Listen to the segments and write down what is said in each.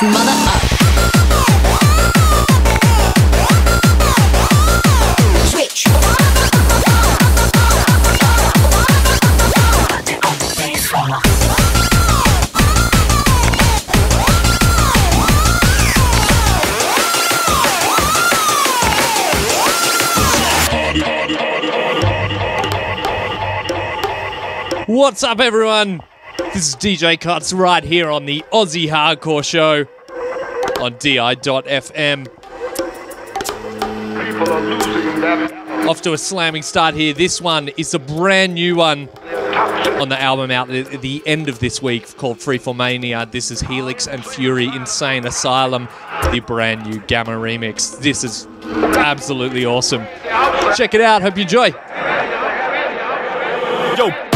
Switch. What's up, everyone? This is DJ Cotts right here on the Aussie Hardcore Show on DI.FM. Off to a slamming start here. This one is a brand new one on the album out at the end of this week called Freeformania. This is Helix and Fury Insane Asylum, the brand new Gammer remix. This is absolutely awesome. Check it out. Hope you enjoy. Yo.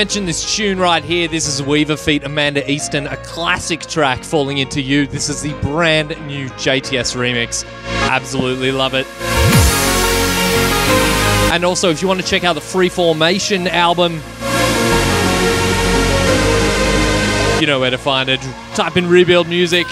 I've got to mention this tune right here. This is Weaver Feet Amanda Easton, a classic track, Falling Into You. This is the brand new JTS remix. Absolutely love it. And also, if you want to check out the Freeformania album, you know where to find it. Type in Rebuild Music.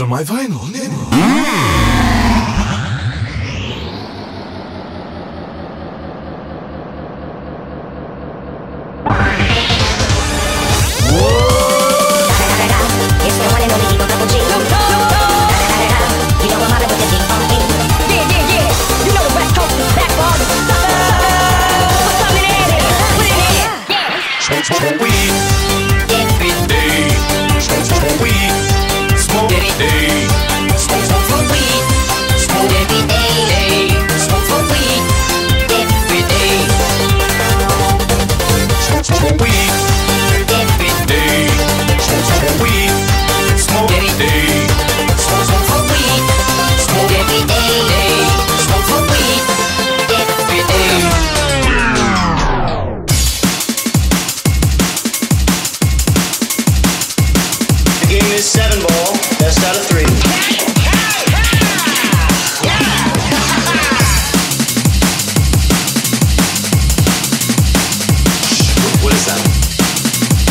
on my vinyl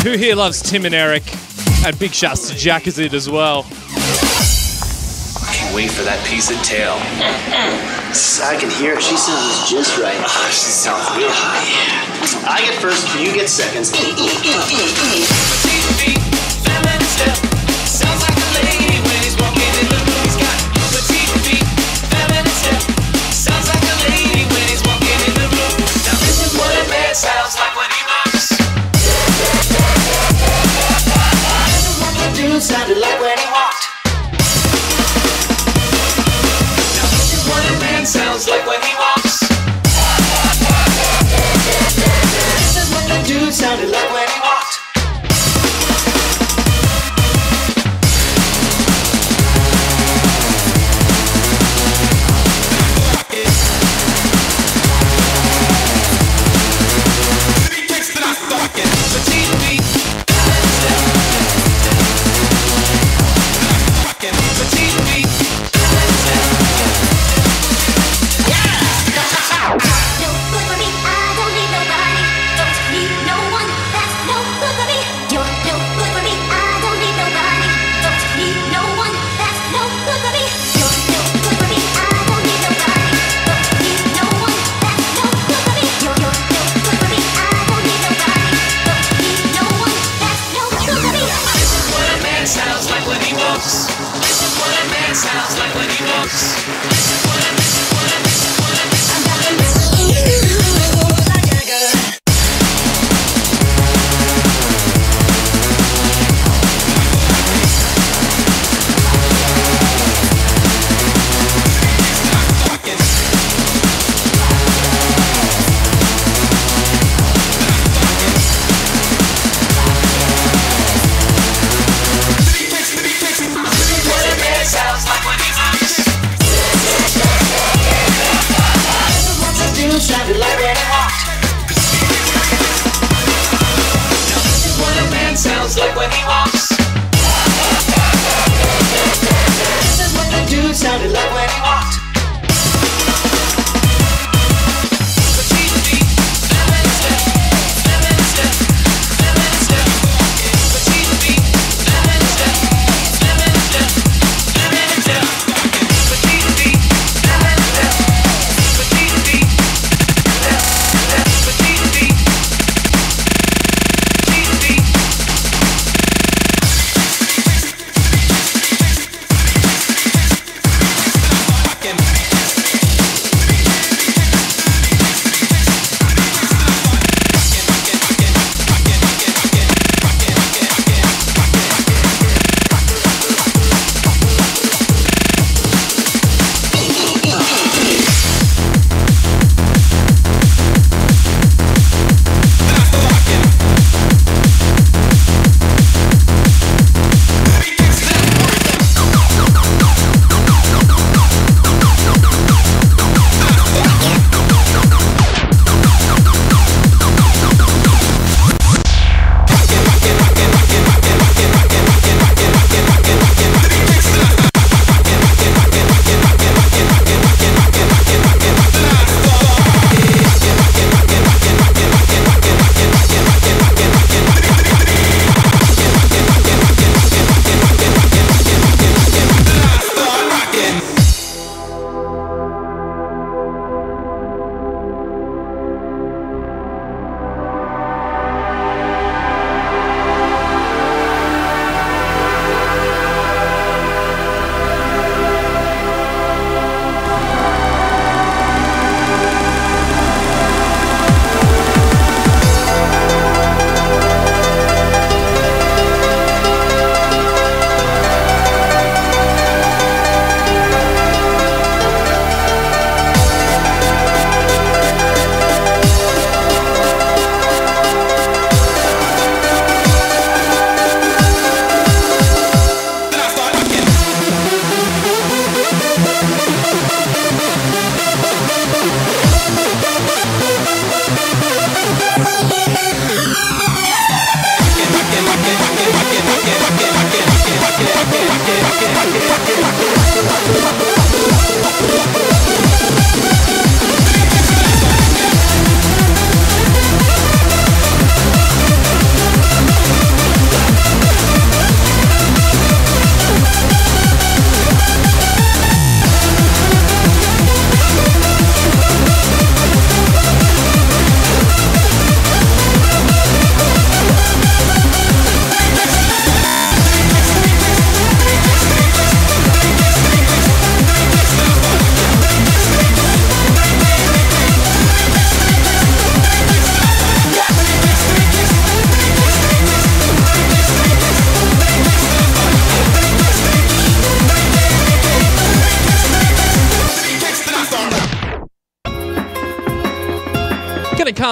Who here loves Tim and Eric? And big shouts to Jack as it as well. I can't wait for that piece of tail. I can hear it. She sounds just right. Oh, she sounds real high. I get first, you get seconds.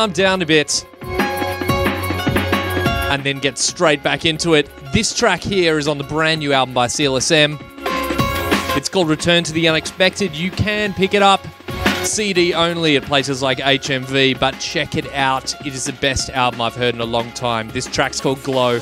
calm down a bit and then get straight back into it. This track here is on the brand new album by CLSM. It's called Return to the Unexpected. You can pick it up CD only at places like HMV, but check it out. It is the best album I've heard in a long time. This track's called Glow.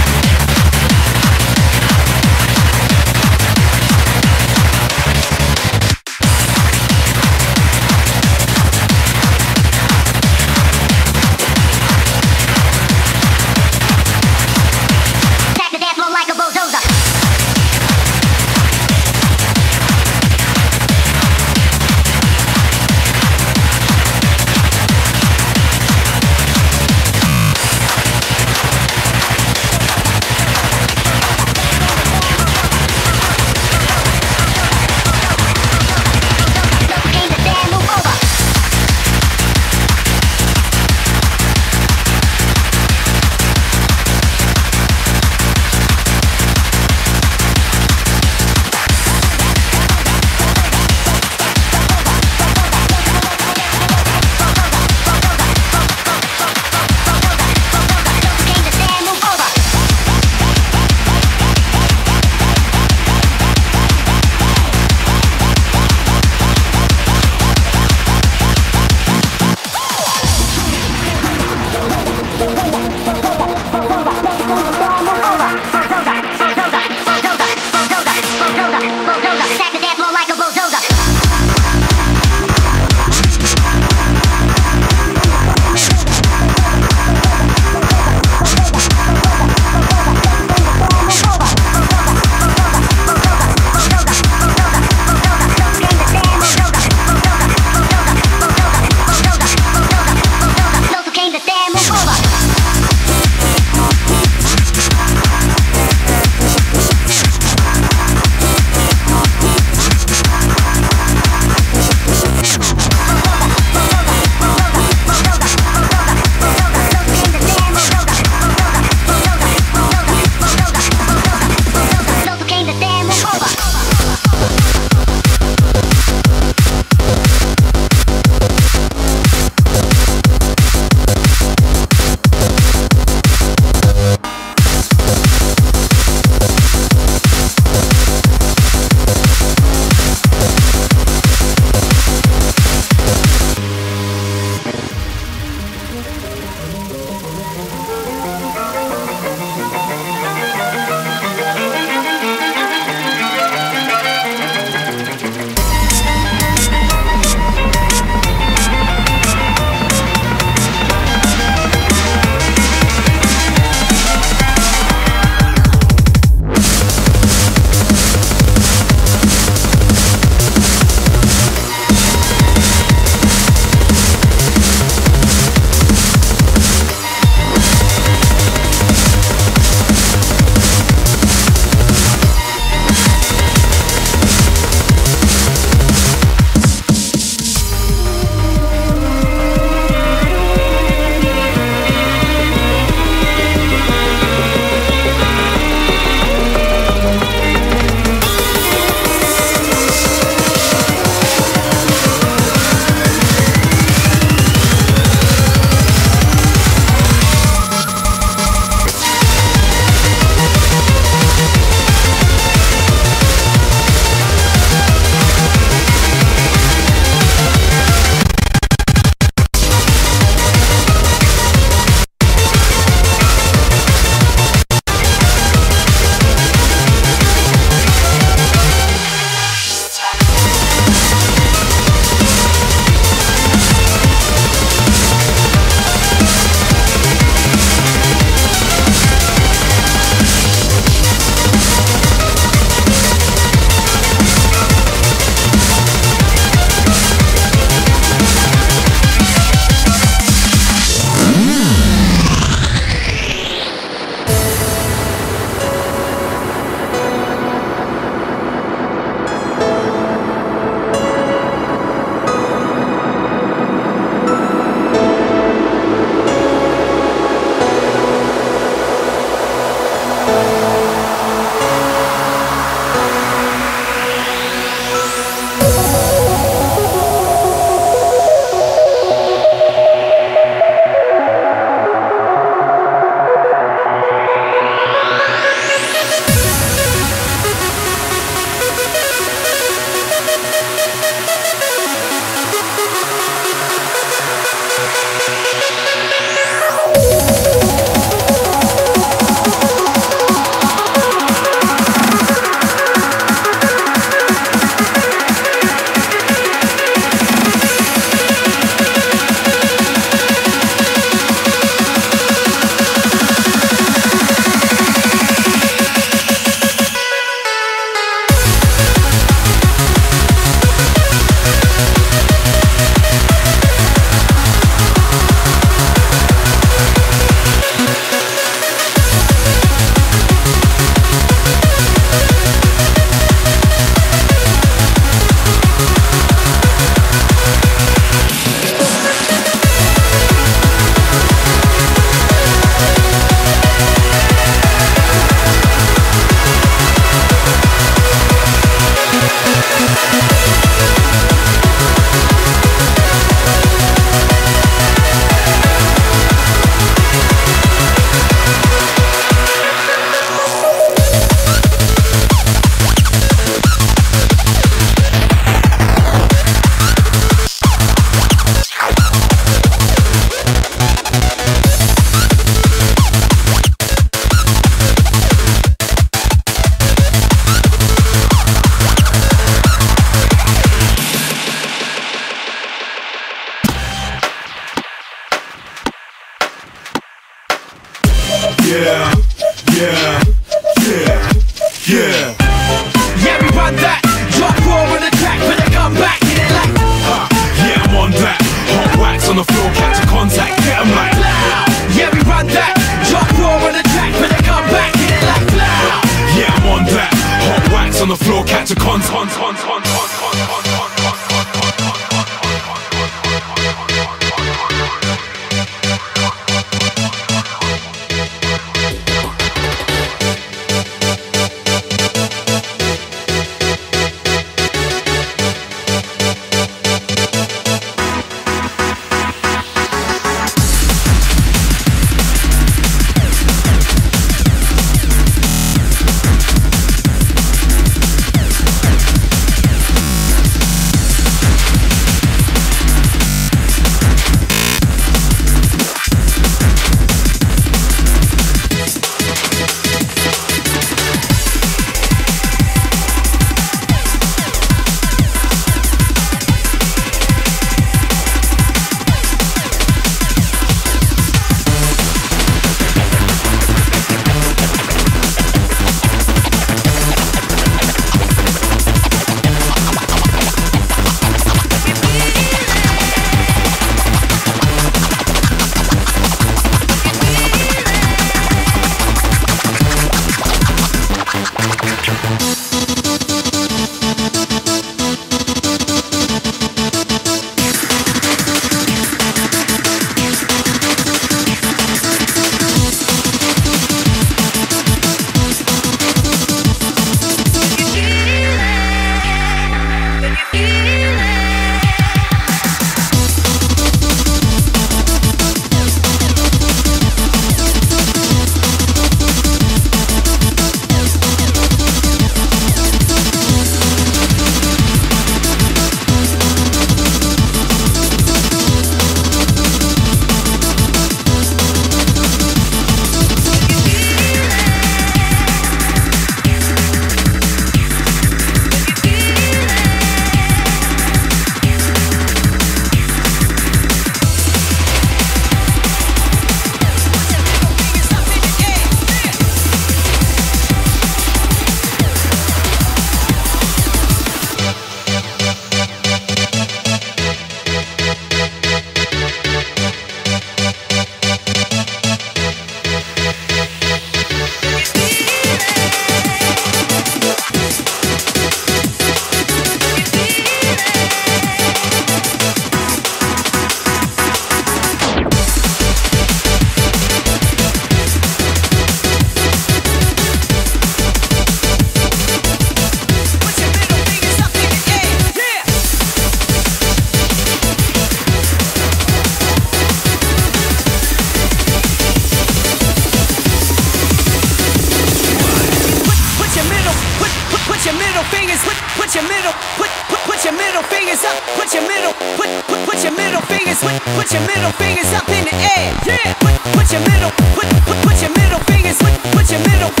put your middle, put, put, put your middle fingers up, put your middle, put, put, put your middle fingers, put, put your middle fingers up in the air, yeah. Put, put your middle, put, put, put your middle fingers, put, put your middle.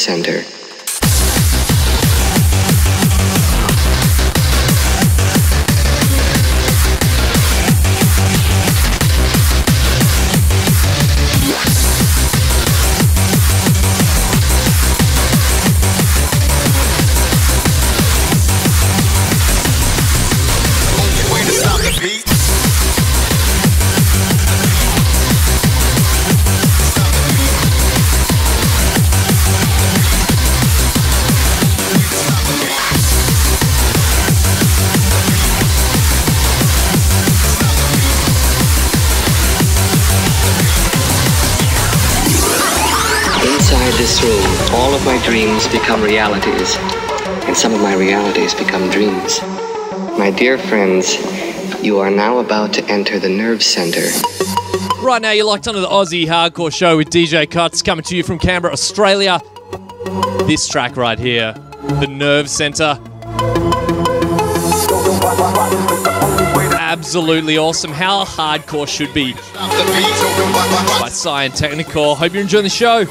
Center. Dreams become realities, and some of my realities become dreams. My dear friends, you are now about to enter the nerve center. Right now, you're locked onto the Aussie Hardcore Show with DJ Cotts coming to you from Canberra, Australia. This track right here, The Nerve Center. Absolutely awesome. How hardcore should be by Cyan Technical. Hope you're enjoying the show.